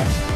Bye.